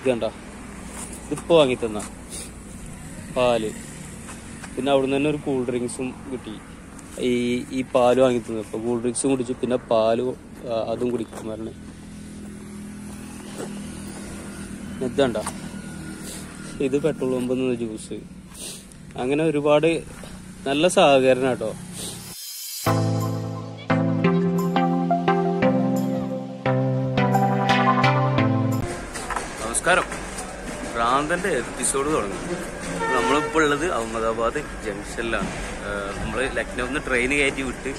ഇത് കണ്ട വാങ്ങി തന്ന. പാൽ. പിന്നെ അവിടുന്ന് തന്നെ ഒരു കൂൾ ഡ്രിങ്ക്സും കിട്ടി. ഈ ഈ പാൽ വാങ്ങി തന്നു. അപ്പൊ കൂൾ ഡ്രിങ്ക്സും കുടിച്ചു. പിന്നെ പാൽ അതും കുടിക്കാൻ പറഞ്ഞു. ഇതണ്ട? ഇത് പെട്രോൾ നിന്ന് ജ്യൂസ് അങ്ങനെ ഒരുപാട് നല്ല സഹകരണം കേട്ടോ. നമസ്കാരം. ഭ്രാന്തന്റെ എപ്പിസോഡ് തുടങ്ങി. നമ്മളിപ്പോൾ ഉള്ളത് അഹമ്മദാബാദ് ജംഗ്ഷനിലാണ്. നമ്മൾ ലക്നൗ നിന്ന് ട്രെയിൻ കയറ്റി വിട്ട്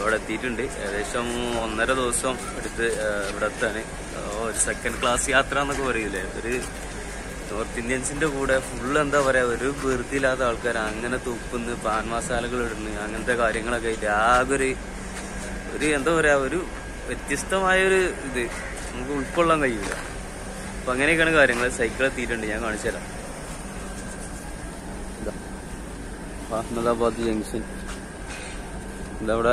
ഇവിടെ എത്തിയിട്ടുണ്ട്. ഏകദേശം ഒന്നര ദിവസം എടുത്ത് ഇവിടെ എത്താണ്. ഒരു സെക്കൻഡ് ക്ലാസ് യാത്ര എന്നൊക്കെ പറയൂലേ. ഒരു നോർത്ത് ഇന്ത്യൻസിന്റെ കൂടെ ഫുള്ള് എന്താ പറയാ ഒരു വെറുതില്ലാത്ത ആൾക്കാർ അങ്ങനെ തുപ്പുന്ന് പാൻ മസാലകൾ ഇടുന്നു അങ്ങനത്തെ കാര്യങ്ങളൊക്കെ ആയിട്ട് ആകെ ഒരു ഒരു എന്താ പറയാ ഒരു വ്യത്യസ്തമായൊരു ഇത്. നമുക്ക് ഉൾക്കൊള്ളാൻ കഴിയൂല. അപ്പൊ അങ്ങനെയൊക്കെയാണ് കാര്യങ്ങൾ സൈക്കിൾ എത്തിയിട്ടുണ്ട്. ഞാൻ കാണിച്ചു തരാം. അഹമ്മദാബാദ് ജംഗ്ഷൻ. ഇതവിടെ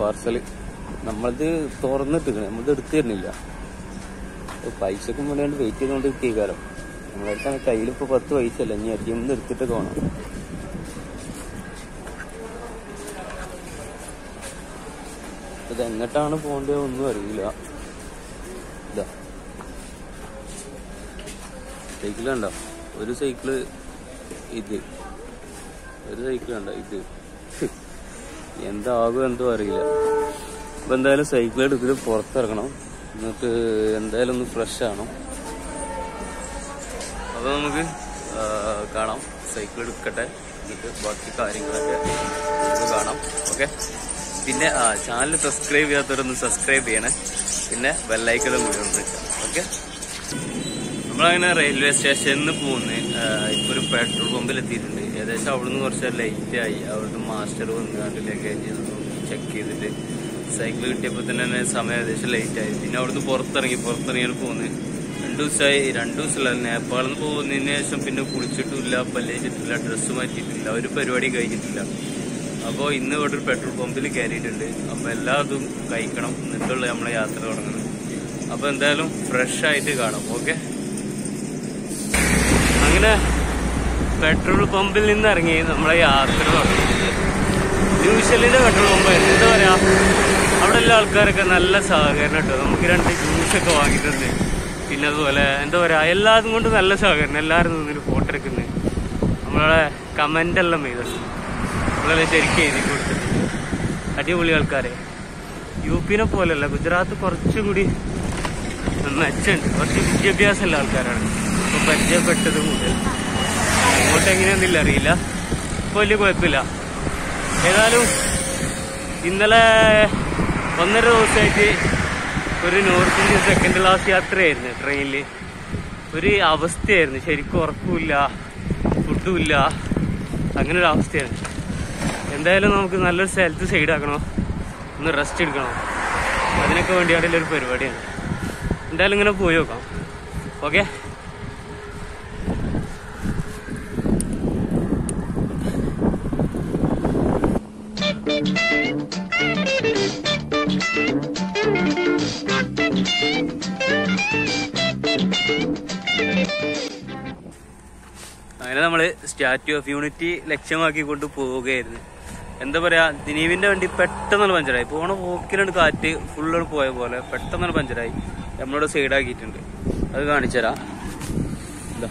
പാർസൽ. നമ്മളത് തുറന്നിട്ടിക്കണേ നമ്മളത് എടുത്തു തരുന്നില്ല. പൈസക്കും വേണ്ടി വെയിറ്റ് ചെയ്തുകൊണ്ട് കിട്ടിയേക്കാരം നമ്മളടുത്താണ് കയ്യിൽ ഇപ്പൊ പത്ത് പൈസ അല്ല ഇനി അധികം എടുത്തിട്ട് പോകണം ഇത് എങ്ങോട്ടാണ് പോകേണ്ടത് ഒന്നും അറിയില്ല. സൈക്കിൾ കണ്ടോ ഒരു സൈക്കിൾ ഇത്. ഒരു സൈക്കിൾ കണ്ടോ ഇത്. എന്താകും എന്തോ അറിയില്ല. അപ്പൊ എന്തായാലും സൈക്കിൾ എടുത്തിട്ട് പുറത്തിറങ്ങണം. എന്നിട്ട് എന്തായാലും ഒന്ന് ഫ്രഷ് ആണോ അപ്പൊ നമുക്ക് കാണാം. സൈക്കിൾ എടുക്കട്ടെ. എന്നിട്ട് ബാക്കി കാര്യങ്ങളൊക്കെ നമുക്ക് കാണാം. ഓക്കെ? പിന്നെ ചാനൽ സബ്സ്ക്രൈബ് ചെയ്യാത്തവരൊന്ന് സബ്സ്ക്രൈബ് ചെയ്യണേ. പിന്നെ ബെല്ലൈക്കലും കൂടി ഒന്ന് ഓക്കെ? നമ്മളങ്ങനെ റെയിൽവേ സ്റ്റേഷനിൽ നിന്ന് പോകുന്നു ഇപ്പൊ ഒരു പെട്രോൾ പമ്പിൽ എത്തിയിട്ടുണ്ട്. ഏകദേശം അവിടുന്ന് കുറച്ച് ലേറ്റ് ആയി. അവിടുന്ന് മാസ്റ്റർ വന്ന് കണ്ട് ലഗേജ് ചെക്ക് ചെയ്തിട്ട് സൈക്കിൾ കിട്ടിയപ്പോൾ തന്നെ തന്നെ സമയം ഏകദേശം ലേറ്റ് ആയി. പിന്നെ അവിടുന്ന് പുറത്തിറങ്ങി പുറത്തിറങ്ങിയാണ് പോകുന്നത് രണ്ട് ദിവസമായി രണ്ട് ദിവസമല്ല നേപ്പാളിൽ നിന്ന് പോകുന്നതിന് ശേഷം പിന്നെ കുളിച്ചിട്ടില്ല പല്ലേച്ചിട്ടില്ല ഡ്രസ്സ് മാറ്റിയിട്ടില്ല ഒരു പരിപാടി കഴിഞ്ഞിട്ടില്ല. അപ്പോൾ ഇന്ന് ഇവിടെ ഒരു പെട്രോൾ പമ്പിൽ കയറിയിട്ടുണ്ട്. അപ്പോൾ എല്ലാ അതും കഴിക്കണം എന്നിട്ടുള്ള നമ്മളെ യാത്ര തുടങ്ങണം. അപ്പോൾ എന്തായാലും ഫ്രഷ് ആയിട്ട് കാണാം ഓക്കെ അങ്ങനെ പെട്രോൾ പമ്പിൽ നിന്ന് ഇറങ്ങി നമ്മളെ യാത്ര തുടങ്ങി ജ്യൂഷലിന്റെ പെട്രോൾ പമ്പ് എന്താ പറയാ? അവിടെ എല്ലാ ആൾക്കാരൊക്കെ നല്ല സഹകരണം കേട്ടോ നമുക്ക് രണ്ട് ജ്യൂസൊക്കെ വാങ്ങിയിട്ടുണ്ട്. പിന്നെ അതുപോലെ എന്താ പറയാ എല്ലാതും കൊണ്ട് നല്ല സഹകരണം. എല്ലാവരും നിന്നൊരു ഫോട്ടോ എടുക്കുന്നത് നമ്മളെ കമന്റ് എല്ലാം ചെയ്ത. നമ്മളെല്ലാം ശരിക്കും എഴുതി കൊടുത്തിട്ടുണ്ട്. അടിപൊളി ആൾക്കാരെ. യു പിനെ പോലെയല്ല ഗുജറാത്ത് കുറച്ചും കൂടി മെച്ചുണ്ട് കുറച്ച് വിദ്യാഭ്യാസമുള്ള ആൾക്കാരാണ്. പരിചയപ്പെട്ടത് മുതൽ. അങ്ങോട്ട് എങ്ങനെയൊന്നില്ല അറിയില്ല. വലിയ കുഴപ്പമില്ല. ഏതായാലും ഇന്നലെ ഒന്നര ദിവസമായിട്ട് ഒരു നോർത്ത് ഇന്ത്യൻ സെക്കൻഡ് ക്ലാസ് യാത്രയായിരുന്നു ട്രെയിനിൽ ഒരു അവസ്ഥയായിരുന്നു. ശരിക്കും ഉറക്കമില്ല ഫുഡുമില്ല അങ്ങനെ ഒരു അവസ്ഥയായിരുന്നു എന്തായാലും നമുക്ക് നല്ലൊരു സ്ഥലത്ത് സൈഡ് ആക്കണം? ഒന്ന് റെസ്റ്റ് എടുക്കണോ? അതിനൊക്കെ വേണ്ടിയായിട്ടുള്ള ഒരു പരിപാടിയാണ്. എന്തായാലും ഇങ്ങനെ പോയി നോക്കാം. ഓക്കെ അങ്ങനെ നമ്മൾ സ്റ്റാച്യു ഓഫ് യൂണിറ്റി ലക്ഷ്യമാക്കിക്കൊണ്ട് പോവുകയായിരുന്നു. എന്താ പറയാ ദിനീപിന്റെ വണ്ടി പെട്ടെന്നുള്ള പഞ്ചറായി. പോണ പോക്കിലാണ് കാറ്റ് ഫുള്ള് പോയ പോലെ പെട്ടെന്നുള്ള പഞ്ചറായി. നമ്മളോട് സൈഡാക്കിയിട്ടുണ്ട് അത് കാണിച്ചുതരാം ഇതാ.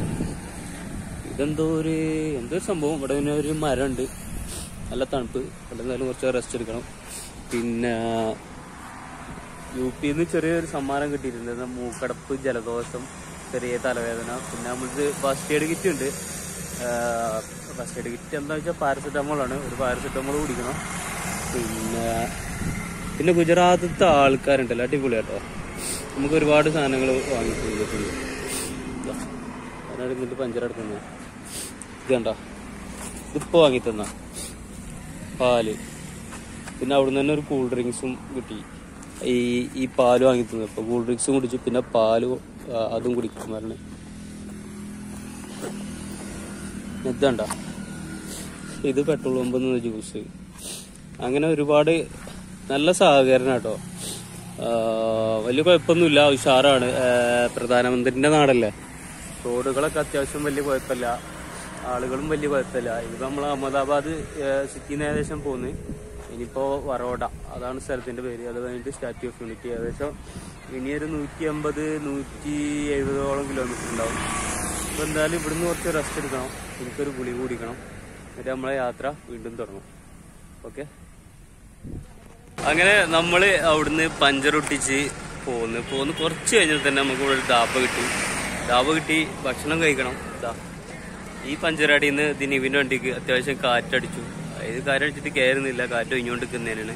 ഇതെന്തോ ഒരു എന്തോ സംഭവം. ഇവിടെ ഒരു മരമുണ്ട്. നല്ല തണുപ്പ്. എന്തായാലും കുറച്ച് റെസ്റ്റ് എടുക്കണം. പിന്നെ യു പിന്ന് ചെറിയൊരു സമ്മാനം കിട്ടിയിട്ടുണ്ട് മൂക്കടപ്പ് ജലദോഷം ചെറിയ തലവേദന. പിന്നെ നമ്മൾക്ക് ഫസ്റ്റ് എയ്ഡ് കിറ്റ് ഉണ്ട്. ഫസ്റ്റ് എയ്ഡ് കിറ്റ് എന്താ വെച്ചാൽ പാരസെറ്റമോൾ ആണ്. ഒരു പാരസെറ്റമോൾ കുടിക്കണം. പിന്നെ പിന്നെ ഗുജറാത്തിലത്തെ ആൾക്കാരുണ്ടല്ലോ. അടിപൊളി കേട്ടോ നമുക്ക് ഒരുപാട് സാധനങ്ങൾ വാങ്ങിച്ചിട്ടുണ്ട് ഇതാ, അതിനോട് എന്നിട്ട് പഞ്ചറെടുക്കുന്നത് ഇത് കണ്ടോ? ഇതിപ്പോ വാങ്ങി തന്ന പാൽ. പിന്നെ അവിടുന്ന് തന്നെ ഒരു കൂൾ ഡ്രിങ്ക്സും കിട്ടി. ഈ ഈ പാൽ വാങ്ങി തന്നു. അപ്പൊ കൂൾ ഡ്രിങ്ക്സും കുടിച്ചു. പിന്നെ പാൽ അതും കുടിക്കാൻ പറഞ്ഞു. ഇതണ്ട ഇത് പെട്രോൾ പമ്പിൽ ജ്യൂസ്. അങ്ങനെ ഒരുപാട് നല്ല സഹകരണം കേട്ടോ. വലിയ കുഴപ്പമൊന്നുമില്ല. ഉഷാറാണ്. പ്രധാനമന്ത്രിന്റെ നാടല്ലേ? റോഡുകളൊക്കെ അത്യാവശ്യം വലിയ കുഴപ്പമില്ല. ആളുകളും വലിയ കുഴപ്പമില്ല. ഇത് നമ്മൾ അഹമ്മദാബാദ് സിറ്റിന്ന് ഏകദേശം പോന്ന്. ഇനിയിപ്പോ വറോഡ അതാണ് സ്ഥലത്തിന്റെ പേര്. അത് കഴിഞ്ഞിട്ട് സ്റ്റാച്യൂ ഓഫ് യൂണിറ്റി ഏകദേശം ഇനിയൊരു നൂറ്റി അമ്പത് നൂറ്റി എഴുപതോളം കിലോമീറ്റർ ഉണ്ടാവും. അപ്പൊ എന്തായാലും ഇവിടുന്ന് കുറച്ച് റെസ്റ്റ് എടുക്കണം. എനിക്കൊരു ഗുളി കൂടിക്കണം. എന്നിട്ട് നമ്മളെ യാത്ര വീണ്ടും തുടങ്ങും. ഓക്കെ? അങ്ങനെ നമ്മൾ അവിടുന്ന് പഞ്ചർ ഒട്ടിച്ച് പോന്ന്. പോന്ന് കുറച്ച് കഴിഞ്ഞാൽ തന്നെ നമുക്ക് ഇവിടെ ഒരു ഡാബ കിട്ടി. ഡാബ കിട്ടി ഭക്ഷണം കഴിക്കണം. ദാ. ഈ പഞ്ചറാടിയിൽ നിന്ന് ദിനീപിന്റെ വണ്ടിക്ക് അത്യാവശ്യം കാറ്റടിച്ചു. ഇത് കാറ്റടിച്ചിട്ട് കയറുന്നില്ല കാറ്റ് ഒഴിഞ്ഞുകൊണ്ടിരിക്കുന്നതിനാണ്.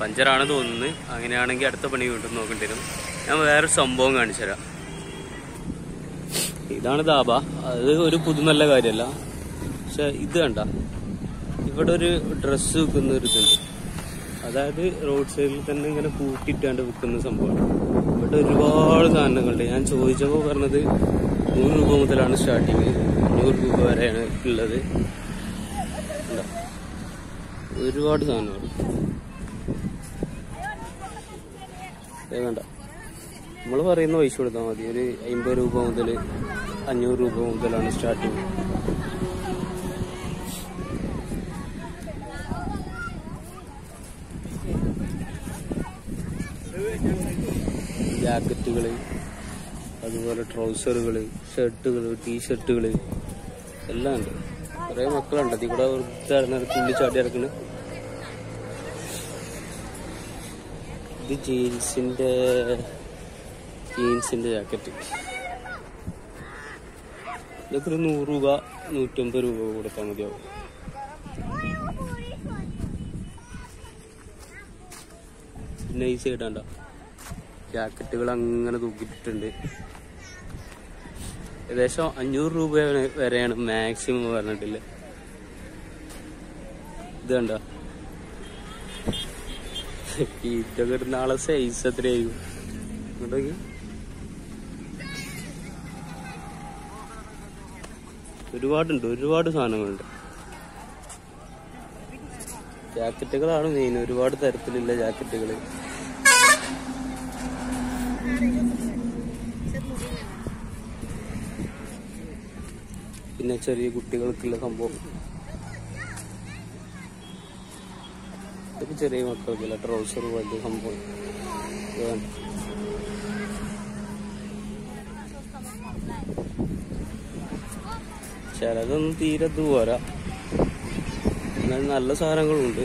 പഞ്ചറാണ് തോന്നുന്നത്. അങ്ങനെയാണെങ്കിൽ അടുത്ത പണി വീണ്ടും നോക്കേണ്ടി വരും. ഞാൻ വേറൊരു സംഭവം കാണിച്ചു തരാം. ഇതാണ് ദാബ അത് ഒരു പുതു നല്ല കാര്യമല്ല. പക്ഷെ ഇത് കണ്ട ഇവിടെ ഒരു ഡ്രസ്സ് വിൽക്കുന്ന ഒരു ഇതുണ്ട്. അതായത് റോഡ് സൈഡിൽ തന്നെ ഇങ്ങനെ കൂട്ടിയിട്ടാണ്ട് വിൽക്കുന്ന സംഭവമാണ് ഇവിടെ ഒരുപാട് സാധനങ്ങളുണ്ട്. ഞാൻ ചോദിച്ചപ്പോൾ പറഞ്ഞത് നൂറ് രൂപ മുതലാണ് സ്റ്റാർട്ടിങ്. അഞ്ഞൂറ് രൂപ വരെയാണ് ഉള്ളത്? ഒരുപാട് സാധനങ്ങൾ. വേണ്ട നമ്മൾ പറയുന്ന പൈസ കൊടുത്താൽ മതി. ഒരു അമ്പത് രൂപ മുതൽ അഞ്ഞൂറ് രൂപ മുതലാണ് സ്റ്റാർട്ടിങ് ജാക്കറ്റുകൾ അതുപോലെ ട്രൗസറുകൾ ഷർട്ടുകൾ ടീഷർട്ടുകൾ. എല്ലാം ഉണ്ട്. കുറേ മക്കളുണ്ട്. അതിൽ കൂടെ വെറുതെ തുള്ളി ചാടി ഇറക്കണ് ഇത് ജീൻസിന്റെ ജീൻസിന്റെ ജാക്കറ്റ്. ഇതൊക്കെ ഒരു നൂറ് രൂപ നൂറ്റമ്പത് രൂപ കൊടുത്താൽ മതിയാവും. പിന്നെ ഈ സൈഡ് ജാക്കറ്റുകൾ അങ്ങനെ തൂക്കിയിട്ടുണ്ട് ഏകദേശം അഞ്ഞൂറ് രൂപ വരെയാണ് മാക്സിമം പറഞ്ഞിട്ടില്ല? ഇത് കണ്ടോ? ഇതൊക്കെ നാളെ സൈസ് എത്രയായിരിക്കും? ഇങ്ങോട്ട് നോക്കി. ഒരുപാടുണ്ട് ഒരുപാട് സാധനങ്ങളുണ്ട്. ജാക്കറ്റുകളാണ് മെയിൻ ഒരുപാട് തരത്തിലുള്ള ജാക്കറ്റുകൾ പിന്നെ ചെറിയ കുട്ടികൾക്കുള്ള സംഭവം. ചെറിയ മക്കൾക്കില്ല ട്രൗസർ പോലത്തെ സംഭവം. ചിലതൊന്നും തീരെ പോരാ എന്നാൽ നല്ല സാധനങ്ങളുണ്ട്.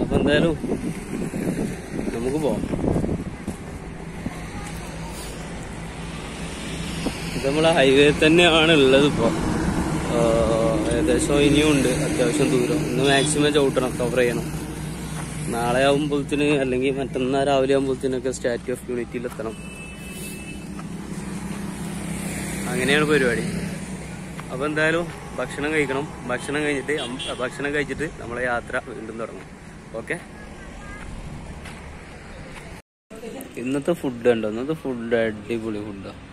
അപ്പൊ എന്തായാലും നമുക്ക് പോവാം. നമ്മളെ ഹൈവേ തന്നെയാണ് ഉള്ളത് ഇപ്പോ. ഏകദേശം ഇനിയും ഉണ്ട്. അത്യാവശ്യം ദൂരം. ഇന്ന് മാക്സിമം ചവിട്ടണം കവർ ചെയ്യണം. നാളെ ആകുമ്പോഴത്തിന് അല്ലെങ്കിൽ മറ്റന്നാൾ രാവിലെ ആകുമ്പോഴത്തിനൊക്കെ സ്റ്റാച്യു ഓഫ് യൂണിറ്റിയിൽ എത്തണം. അങ്ങനെയാണ് പരിപാടി. അപ്പൊ എന്തായാലും ഭക്ഷണം കഴിക്കണം. ഭക്ഷണം കഴിഞ്ഞിട്ട് ഭക്ഷണം കഴിച്ചിട്ട് നമ്മളെ യാത്ര വീണ്ടും തുടങ്ങും. ഓക്കെ? ഇന്നത്തെ ഫുഡ് ഉണ്ടോ? ഇന്നത്തെ ഫുഡ് അടിപൊളി ഫുഡാണ്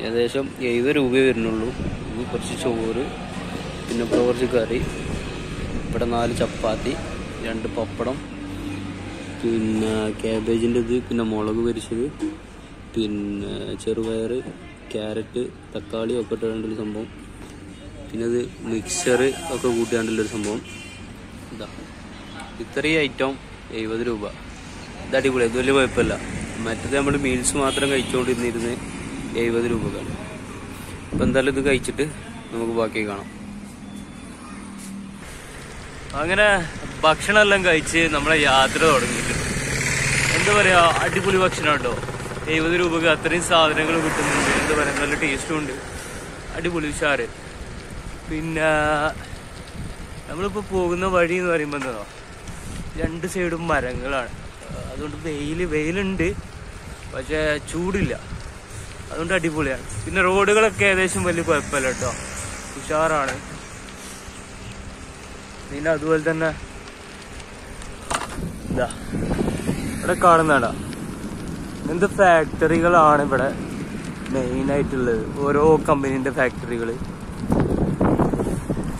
ഏകദേശം എഴുപത് രൂപയെ വരുന്നുള്ളൂ. ഇത് കുറച്ച് ചോറ് പിന്നെ ഇവിടെ കുറച്ച് കറി. ഇവിടെ നാല് ചപ്പാത്തി രണ്ട് പപ്പടം പിന്നെ ക്യാബേജിന്റെ ഇത് പിന്നെ മുളക് പൊരിച്ചത് പിന്നെ ചെറുപയർ ക്യാരറ്റ് തക്കാളി ഒക്കെ ഇട്ടുകൊണ്ടൊരു സംഭവം. പിന്നെ അത് മിക്സർ ഒക്കെ കൂട്ടിയാണ്ടുള്ളൊരു സംഭവം. ഇതാ. ഇത്രയും ഐറ്റം എഴുപത് രൂപ. ഇത് അടിപൊളി. ഇത് വലിയ കുഴപ്പമില്ല. മറ്റേത് നമ്മൾ മീൽസ് മാത്രം കഴിച്ചുകൊണ്ടിരുന്നിരുന്ന് എഴുപത് രൂപക്കാണ്. അപ്പം എന്തായാലും ഇത് കഴിച്ചിട്ട് നമുക്ക് ബാക്കി കാണാം. അങ്ങനെ ഭക്ഷണം എല്ലാം കഴിച്ച് നമ്മളെ യാത്ര തുടങ്ങിയിട്ടുണ്ട് എന്താ പറയാ അടിപൊളി ഭക്ഷണം കേട്ടോ എഴുപത് രൂപക്ക് അത്രയും സാധനങ്ങൾ കിട്ടുന്നുണ്ട്. എന്താ പറയാ നല്ല ടേസ്റ്റും ഉണ്ട്. അടിപൊളി ഉഷാറ്. പിന്നെ നമ്മളിപ്പോ പോകുന്ന വഴി എന്ന് പറയുമ്പോ എന്താ? രണ്ട് സൈഡും മരങ്ങളാണ്. അതുകൊണ്ട് വെയിൽ വെയിലുണ്ട്. പക്ഷെ ചൂടില്ല. അതുകൊണ്ട് അടിപൊളിയാണ് പിന്നെ റോഡുകളൊക്കെ ഏകദേശം വലിയ കുഴപ്പമില്ല കേട്ടോ. ഉഷാറാണ്. പിന്നെ അതുപോലെ തന്നെ ഇതാ ഇവിടെ കാണുന്നതാടാ എന്ത് ഫാക്ടറികളാണ് ഇവിടെ മെയിൻ ആയിട്ടുള്ളത് ഓരോ കമ്പനീന്റെ ഫാക്ടറികൾ.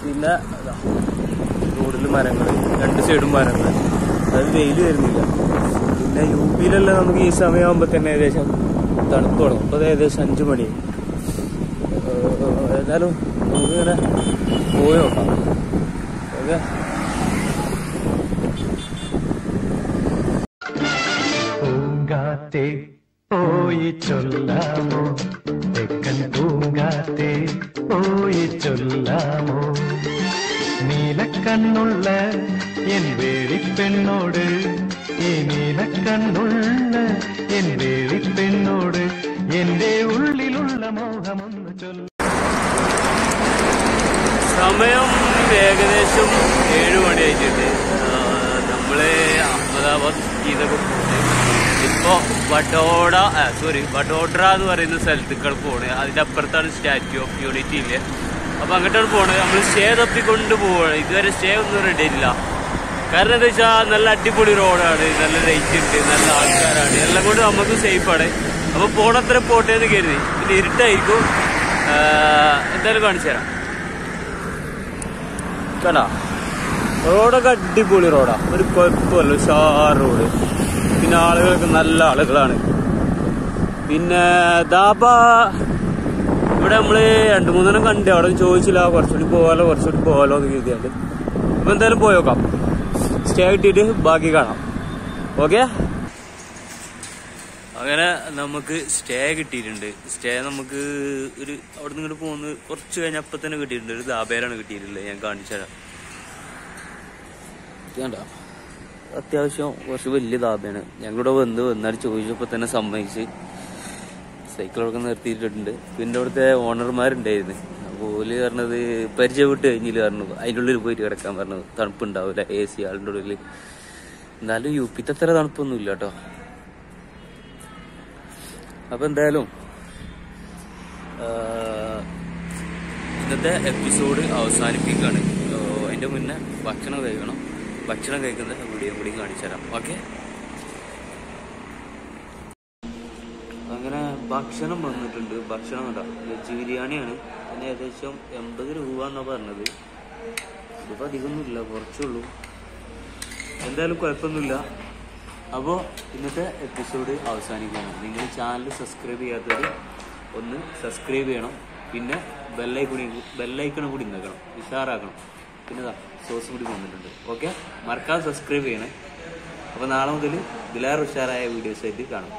പിന്നെ റോഡിൽ മരങ്ങൾ രണ്ട് സൈഡും മരങ്ങൾ. അത് വെയിൽ വരുന്നില്ല. പിന്നെ യു പിയിലെല്ലാം നമുക്ക് ഈ സമയമാകുമ്പോൾ തന്നെ ഏകദേശം തണുപ്പ് തുടങ്ങും അപ്പോൾ അത് ഏകദേശം അഞ്ചു മണി. ഏഹ് ഏതായാലും നമുക്കിങ്ങനെ പോയി നോക്കാം. ഓക്കെ? പൂങ്കാറ്റേ പോയി ചൊല്ലാമോ? തെക്കൻ പൂങ്കാറ്റേ പോയി ചൊല്ലാമോ? നീലക്കണ്ണുള്ള എൻ വേളിപ്പെണ്ണോട് സമയം ഏകദേശം ഏഴ് മണിയായിട്ടുണ്ട്. നമ്മളെ നമ്മൾ അഹമ്മദാബാദ് ഇതൊക്കെ പോയിട്ട് ഇപ്പൊ വഡോഡ സോറി വഡോഡ്ര എന്ന് പറയുന്ന സ്ഥലത്തേക്കാണ് പോണ്. അതിന്റെ അപ്പുറത്താണ് സ്റ്റാച്യു ഓഫ് യൂണിറ്റി ഇല്ലേ? അപ്പൊ അങ്ങോട്ടാണ് പോണത് നമ്മൾ സ്റ്റേ തപ്പിക്കൊണ്ട് പോവാണ്. ഇതുവരെ സ്റ്റേ ഒന്നും റെഡി ആയിട്ടില്ല. കാരണം എന്താ വെച്ചാൽ നല്ല അടിപൊളി റോഡാണ് നല്ല ലൈറ്റ് ഉണ്ട്. നല്ല ആൾക്കാരാണ്. എല്ലാം കൊണ്ട് നമുക്ക് സേഫാണ് അപ്പൊ പോണത്ര പോട്ടെ എന്ന് കരുതി. പിന്നെ ഇരുട്ടായിരിക്കും. എന്തായാലും കാണിച്ചു തരാം. കണ്ടാ? റോഡൊക്കെ അടിപൊളി റോഡാ ഒരു കുഴപ്പമല്ല. ഉഷാർ റോഡ് പിന്നെ ആളുകളൊക്കെ നല്ല ആളുകളാണ്. പിന്നെ ദാബ ഇവിടെ നമ്മൾ രണ്ടു മൂന്നെണ്ണം കണ്ടു. അവിടെ ചോദിച്ചില്ല. കുറച്ചുകൂടി പോകാലോ കുറച്ചുകൂടി പോകാലോ എന്ന് കരുതിയാണ്ട്. അപ്പൊ എന്തായാലും പോയോക്കാം. സ്റ്റേ ഇട്ടിട്ട് ബാക്കി കാണാം. ഓക്കെ? അങ്ങനെ നമുക്ക് സ്റ്റേ കിട്ടിയിട്ടുണ്ട്. സ്റ്റേ നമുക്ക് ഒരു അവിടെ നിന്ന് ഇങ്ങോട്ട് പോകുന്നത് കുറച്ച് കഴിഞ്ഞ അപ്പം തന്നെ കിട്ടിയിട്ടുണ്ട്. ഒരു ദാബേലാണ് കിട്ടിയിട്ടുള്ളത്. ഞാൻ കാണിച്ചു തരാം. കണ്ടോ അത്യാവശ്യം കുറച്ച് വലിയ ദാബയാണ് ഞങ്ങളിവിടെ വന്ന് വന്നാൽ ചോദിച്ചപ്പോൾ തന്നെ സമ്മതിച്ച് സൈക്കിളൊക്കെ നിർത്തിയിട്ടുണ്ട് പിന്നെ അവിടുത്തെ ഓണർമാരുണ്ടായിരുന്നു അപ്പോൾ ഓൽ പറഞ്ഞത് പരിചയപ്പെട്ട് കഴിഞ്ഞില്ല പറഞ്ഞു. അതിന്റെ ഉള്ളിൽ പോയിട്ട് കിടക്കാൻ പറഞ്ഞു. തണുപ്പുണ്ടാവില്ല എ സി ആളിന്റെ ഉള്ളിൽ എന്നാലും യു പിത്തെ അത്ര തണുപ്പൊന്നും ഇല്ല കേട്ടോ അപ്പൊ എന്തായാലും ഇന്നത്തെ എപ്പിസോഡ് അവസാനിപ്പിക്കുകയാണ് അതിന്റെ മുന്നേ ഭക്ഷണം കഴിക്കണം. ഭക്ഷണം കഴിക്കുന്ന വീഡിയോ കൂടി കാണിച്ചു തരാം. ഓക്കെ? അങ്ങനെ ഭക്ഷണം വന്നിട്ടുണ്ട്. ഭക്ഷണം ഉണ്ടാവും വെജ് ബിരിയാണിയാണ്. അതിന് ഏകദേശം എൺപത് രൂപ എന്നാ പറഞ്ഞത്. ഇതിപ്പോ അധികമൊന്നുമില്ല കുറച്ചുള്ളൂ. എന്തായാലും കുഴപ്പമൊന്നുമില്ല. അപ്പോൾ ഇന്നത്തെ എപ്പിസോഡ് അവസാനിക്കുകയാണ് നിങ്ങൾ ചാനൽ സബ്സ്ക്രൈബ് ചെയ്യാത്തവർ ഒന്ന് സബ്സ്ക്രൈബ് ചെയ്യണം. പിന്നെ ബെല്ലൈക്കണി ബെല്ലൈക്കണം കൂടി നിൽക്കണം ഉഷാറാക്കണം. പിന്നെ സോസ് കൂടി വന്നിട്ടുണ്ട്. ഓക്കെ മറക്കാതെ സബ്സ്ക്രൈബ് ചെയ്യണേ. അപ്പോൾ നാളെ മുതൽ ദിലാർ ഉഷാറായ വീഡിയോസ് ആയിട്ട് കാണാം.